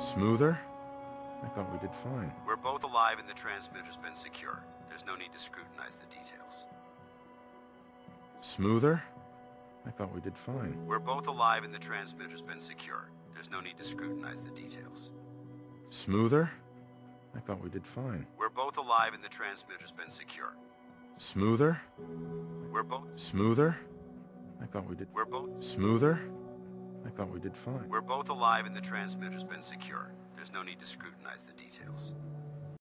Smoother? I thought we did fine. We're both alive and the transmitter's been secure. There's no need to scrutinize the details. Smoother? I thought we did fine. We're both alive and the transmitter's been secure. There's no need to scrutinize the details. Smoother? I thought we did fine. We're both alive and the transmitter's been secure. Smoother? We're both... Smoother? I thought we did... We're both... Smoother? I thought we did fine. We're both alive and the transmitter's been secure. There's no need to scrutinize the details.